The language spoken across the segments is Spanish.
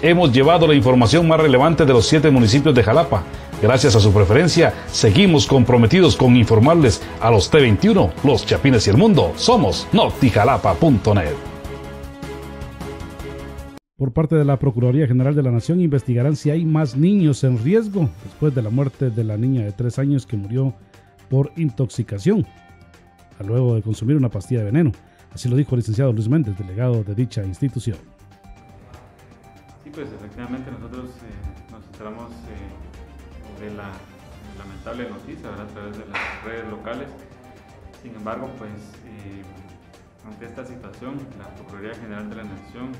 Hemos llevado la información más relevante de los siete municipios de Jalapa. Gracias a su preferencia, seguimos comprometidos con informarles a los T21, los Chapines y el mundo. Somos notijalapa.net. Por parte de la Procuraduría General de la Nación investigarán si hay más niños en riesgo después de la muerte de la niña de tres años que murió por intoxicación, luego de consumir una pastilla de veneno. Así lo dijo el licenciado Luis Méndez, delegado de dicha institución. Sí, pues efectivamente nosotros eh, nos enteramos eh, de la lamentable noticia a través de las redes locales. Sin embargo, pues eh, ante esta situación, la Procuraduría General de la Nación,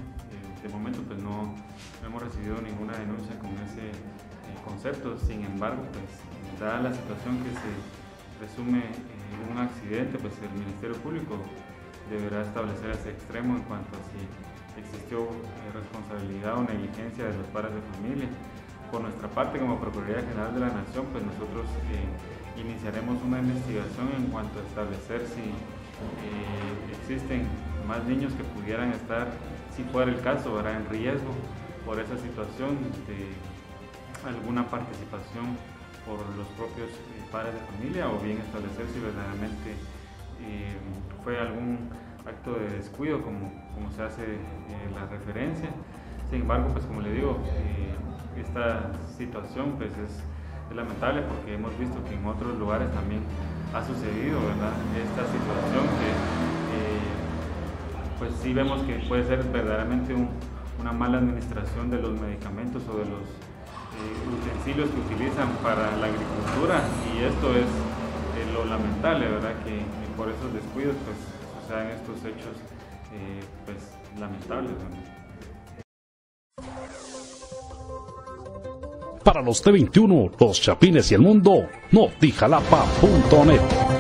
de momento pues no, hemos recibido ninguna denuncia con ese concepto. Sin embargo, pues dada la situación que se resume en un accidente, pues el Ministerio Público deberá establecer ese extremo en cuanto a si existió eh, responsabilidad o negligencia de los padres de familia. Por nuestra parte, como Procuraduría General de la Nación, pues nosotros eh, iniciaremos una investigación en cuanto a establecer si eh, existen más niños que pudieran estar, si fuera el caso, en riesgo por esa situación de alguna participación por los propios padres de familia o bien establecer si verdaderamente fue algún de descuido como, como se hace eh, la referencia. Sin embargo, pues como le digo, eh, esta situación pues es, lamentable porque hemos visto que en otros lugares también ha sucedido ¿verdad? esta situación que eh, pues sí vemos que puede ser verdaderamente una mala administración de los medicamentos o de los utensilios que utilizan para la agricultura y esto es lo lamentable, ¿verdad? Que por esos descuidos pues estos hechos eh, pues lamentables. Para los T21, los Chapines y el mundo, notijalapa.net.